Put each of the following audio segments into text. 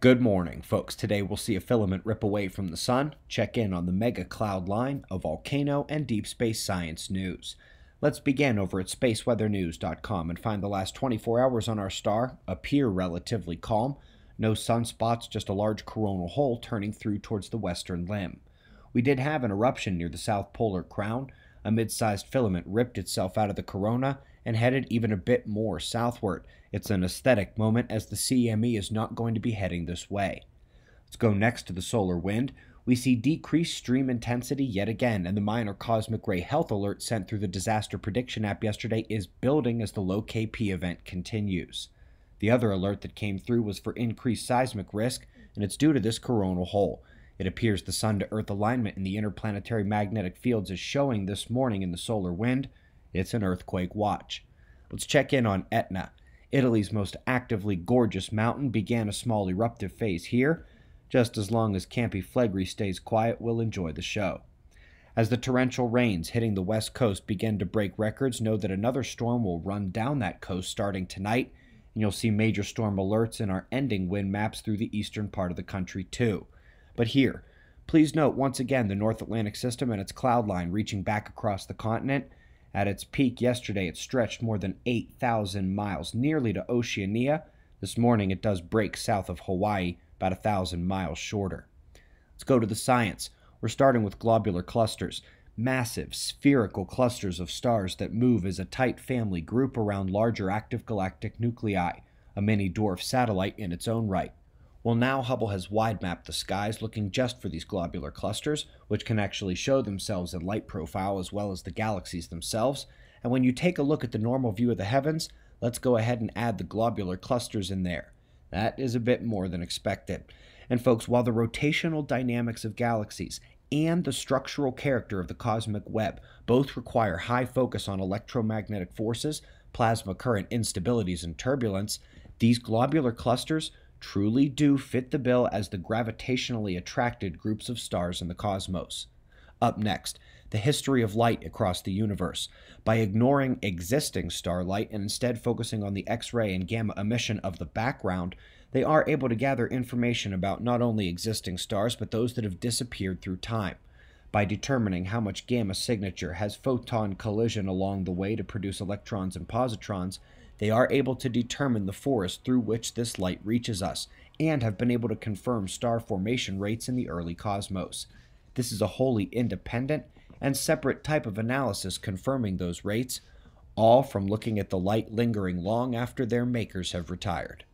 Good morning, folks. Today we'll see a filament rip away from the sun, check in on the mega cloud line, a volcano, and deep space science news. Let's begin over at spaceweathernews.com and find the last 24 hours on our star appear relatively calm. No sunspots, just a large coronal hole turning through towards the western limb. We did have an eruption near the south polar crown. A mid sized filament ripped itself out of the corona and headed even a bit more southward. It's an aesthetic moment as the CME is not going to be heading this way. Let's go next to the solar wind. We see decreased stream intensity yet again, and the minor cosmic ray health alert sent through the disaster prediction app yesterday is building as the low KP event continues. The other alert that came through was for increased seismic risk, and it's due to this coronal hole. It appears the Sun to Earth alignment in the interplanetary magnetic fields is showing this morning in the solar wind. It's an earthquake watch. Let's check in on Etna. Italy's most actively gorgeous mountain began a small eruptive phase here. Just as long as Campi Flegrei stays quiet, we'll enjoy the show. As the torrential rains hitting the west coast begin to break records, know that another storm will run down that coast starting tonight, and you'll see major storm alerts in our ending wind maps through the eastern part of the country too. But here, please note once again the North Atlantic system and its cloud line reaching back across the continent at its peak yesterday, it stretched more than 8,000 miles, nearly to Oceania. This morning, it does break south of Hawaii, about a thousand miles shorter. Let's go to the science. We're starting with globular clusters, massive spherical clusters of stars that move as a tight family group around larger active galactic nuclei, a mini dwarf satellite in its own right. Well, now Hubble has wide mapped the skies looking just for these globular clusters, which can actually show themselves in light profile as well as the galaxies themselves. And when you take a look at the normal view of the heavens, let's go ahead and add the globular clusters in there. That is a bit more than expected. And folks, while the rotational dynamics of galaxies and the structural character of the cosmic web both require high focus on electromagnetic forces, plasma current instabilities, and turbulence, these globular clusters truly do fit the bill as the gravitationally attracted groups of stars in the cosmos. Up next, the history of light across the universe. By ignoring existing starlight and instead focusing on the X ray and gamma emission of the background, they are able to gather information about not only existing stars but those that have disappeared through time. By determining how much gamma signature has photon collision along the way to produce electrons and positrons, they are able to determine the forest through which this light reaches us, and have been able to confirm star formation rates in the early cosmos. This is a wholly independent and separate type of analysis confirming those rates, all from looking at the light lingering long after their makers have retired.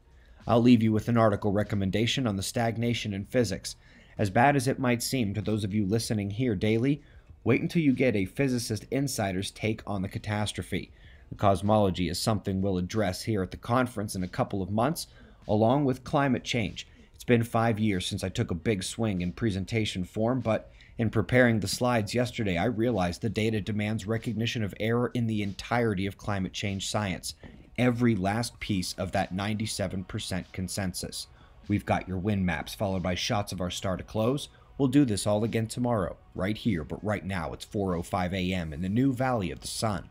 I'll leave you with an article recommendation on the stagnation in physics. As bad as it might seem to those of you listening here daily, wait until you get a physicist insider's take on the catastrophe. The cosmology is something we'll address here at the conference in a couple of months, along with climate change. It's been five years since I took a big swing in presentation form, but in preparing the slides yesterday, I realized the data demands recognition of error in the entirety of climate change science, every last piece of that 97% consensus. We've got your wind maps followed by shots of our star to close. We'll do this all again tomorrow, right here, but right now it's 4:05 a.m. in the new Valley of the Sun.